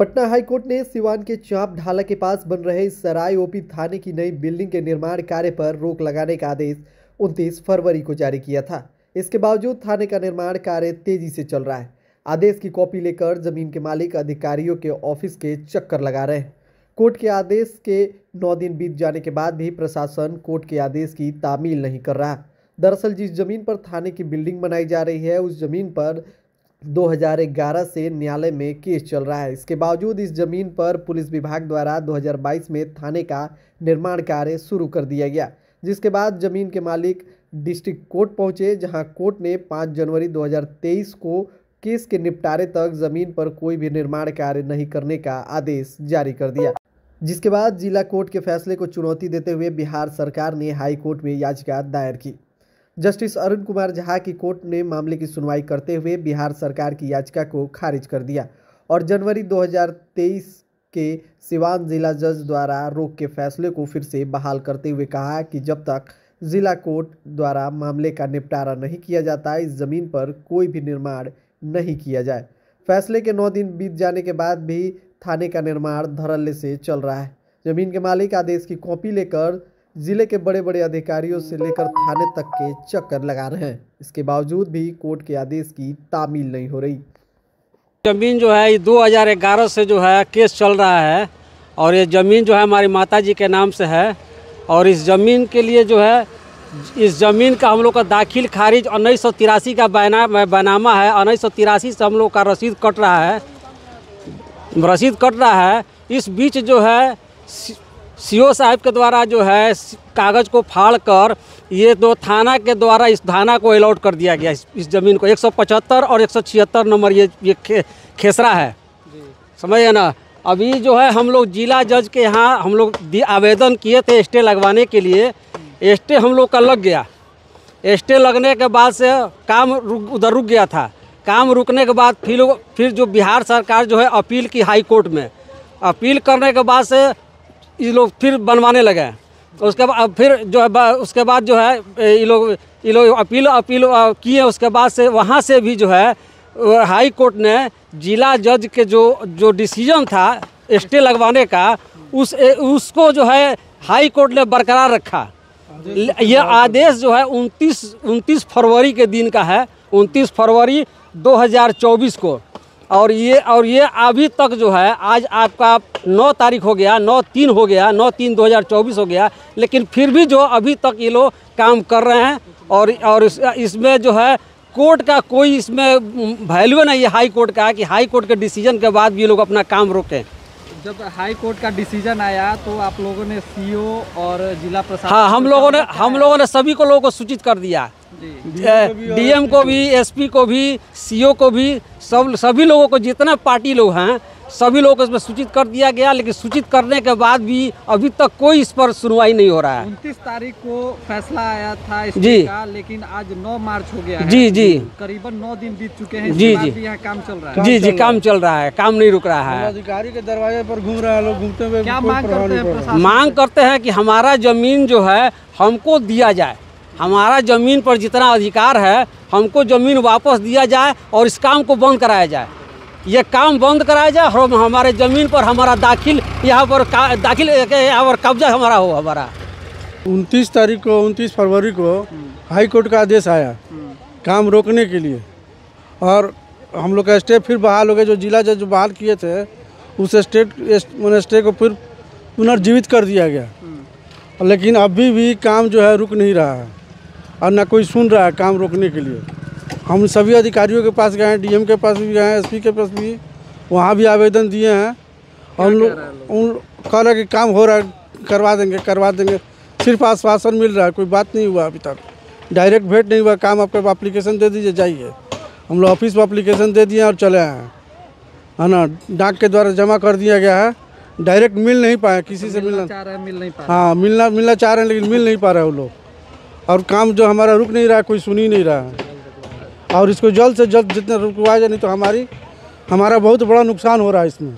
Patna high court ने सिवान के चाप ढाला के पास बन रहे सराय ओपी थाने की नई बिल्डिंग के निर्माण कार्य पर रोक लगाने का आदेश 29 फरवरी को जारी किया था। इसके बावजूद थाने का निर्माण कार्य तेज़ी से चल रहा है। आदेश की कॉपी लेकर ज़मीन के मालिक, अधिकारियों के ऑफ़िस के चक्कर लगा रहे हैं। कोर्ट के आदेश के नौ दिन बीत जाने के बाद भी प्रशासन कोर्ट के आदेश की तामील नहीं कर रहा। दरअसल जिस ज़मीन पर थाने की बिल्डिंग बनाई जा रही है, उस ज़मीन पर 2011 से न्यायालय में केस चल रहा है। इसके बावजूद इस ज़मीन पर पुलिस विभाग द्वारा 2022 में थाने का निर्माण कार्य शुरू कर दिया गया, जिसके बाद ज़मीन के मालिक डिस्ट्रिक्ट कोर्ट पहुँचे, जहाँ कोर्ट ने 5 जनवरी 2023 को केस के निपटारे तक ज़मीन पर कोई भी निर्माण कार्य नहीं करने का आदेश जारी कर दिया। जिसके बाद जिला कोर्ट के फैसले को चुनौती देते हुए बिहार सरकार ने हाई कोर्ट में याचिका दायर की। जस्टिस अरुण कुमार झा की कोर्ट ने मामले की सुनवाई करते हुए बिहार सरकार की याचिका को खारिज कर दिया और जनवरी 2023 के सिवान जिला जज द्वारा रोक के फैसले को फिर से बहाल करते हुए कहा कि जब तक जिला कोर्ट द्वारा मामले का निपटारा नहीं किया जाता, इस ज़मीन पर कोई भी निर्माण नहीं किया जाए। फैसले के नौ दिन बीत जाने के बाद भी थाने का निर्माण धड़ल्ले से चल रहा है। ज़मीन के मालिक आदेश की कॉपी लेकर ज़िले के बड़े बड़े अधिकारियों से लेकर थाने तक के चक्कर लगा रहे हैं। इसके बावजूद भी कोर्ट के आदेश की तामील नहीं हो रही। ज़मीन जो है, ये 2011 से जो है, केस चल रहा है और ये ज़मीन जो है हमारी माता जी के नाम से है और इस ज़मीन के लिए जो है, इस ज़मीन का हम लोग का दाखिल खारिज उन्नीस सौ तिरासी का बैना बैनामा है। उन्नीस सौ तिरासी से हम लोग का रसीद कट रहा है। रसीद कट रहा है। इस बीच जो है सीओ साहब के द्वारा जो है कागज़ को फाड़ कर ये दो थाना के द्वारा इस थाना को अलॉट कर दिया गया। इस, इस ज़मीन को 175 और 176 नंबर ये ये खे, खेसरा है। समझिए ना? अभी जो है हम लोग जिला जज के यहाँ हम लोग आवेदन किए थे स्टे लगवाने के लिए। स्टे हम लोग का लग गया। स्टे लगने के बाद से काम रुक उधर रुक गया था। काम रुकने के बाद फिर फिर जो बिहार सरकार जो है अपील की हाई कोर्ट में। अपील करने के बाद से ये लोग फिर बनवाने लगे। उसके बाद फिर जो है उसके बाद जो है ये लोग ये लोग अपील अपील किए। उसके बाद से वहाँ से भी जो है हाई कोर्ट ने जिला जज के जो जो डिसीज़न था स्टे लगवाने का उस उसको जो है हाई कोर्ट ने बरकरार रखा। यह आदेश जो है 29 29 फरवरी के दिन का है। 29 फरवरी 2024 को। और ये और ये अभी तक जो है आज आपका नौ तारीख हो गया नौ तीन हो गया नौ तीन 2024 हो गया लेकिन फिर भी जो अभी तक ये लोग काम कर रहे हैं और और इस, इसमें जो है कोर्ट का कोई इसमें वैल्यू नहीं है हाई कोर्ट का कि हाई कोर्ट के डिसीज़न के बाद भी ये लोग अपना काम रोकें। जब हाई कोर्ट का डिसीज़न आया तो आप लोगों ने सीओ और जिला प्रशासन हाँ हम लोगों ने हम लोगों ने सभी को लोगों को सूचित कर दिया। डीएम को भी एसपी को भी सीओ को भी सब सभी लोगों को जितना पार्टी लोग हैं सभी लोगों को इसमें सूचित कर दिया गया लेकिन सूचित करने के बाद भी अभी तक कोई इस पर सुनवाई नहीं हो रहा है। उनतीस तारीख को फैसला आया था इस जी। का लेकिन आज 9 मार्च हो गया है। जी जी। करीबन 9 दिन बीत चुके हैं जी, जी। यहाँ काम चल रहा है। जी जी काम चल रहा है। काम नहीं रुक रहा है। अधिकारी के दरवाजे पर घूम रहे हैं लोग घूमते हुए क्या मांग करते हैं पड़ रहा। प्रशासन मांग करते हैं कि हमारा ज़मीन जो है हमको दिया जाए। हमारा ज़मीन पर जितना अधिकार है हमको ज़मीन वापस दिया जाए और इस काम को बंद कराया जाए। ये काम बंद कराया जाए और हमारे ज़मीन पर हमारा दाखिल यहाँ पर दाखिल यहाँ पर कब्जा हमारा हो हमारा। उनतीस तारीख को उनतीस फरवरी को हाई कोर्ट का आदेश आया काम रोकने के लिए। और हम लोग का स्टे फिर बहाल हो गया जो जिला जज बहाल किए थे उस स्टेट मैंने स्टे को फिर पुनर्जीवित कर दिया गया। लेकिन अभी भी काम जो है रुक नहीं रहा है और ना कोई सुन रहा है काम रोकने के लिए। हम सभी अधिकारियों के पास गए हैं डीएम के पास भी गए हैं एसपी के पास भी। वहाँ भी आवेदन दिए हैं। और उन लोग उन कह रहे कि काम हो रहा है करवा देंगे करवा देंगे। सिर्फ़ आश्वासन मिल रहा है कोई बात नहीं हुआ अभी तक। डायरेक्ट भेंट नहीं हुआ काम आपके अप्लीकेशन दे दीजिए जाइए। हम लोग ऑफ़िस में एप्लीकेशन दे दिए और चले आए हैं। है ना? डाक के द्वारा जमा कर दिया गया है। डायरेक्ट मिल नहीं पाए किसी से मिलना चाह रहे हैं मिल नहीं पा हाँ मिलना मिलना चाह रहे हैं लेकिन मिल नहीं पा रहे हैं वो लोग। और काम जो हमारा रुक नहीं रहा है कोई सुन ही नहीं रहा है। और इसको जल्द से जल्द जितना रुकवाया जाए, नहीं तो हमारी, हमारा बहुत बड़ा नुकसान हो रहा है इसमें।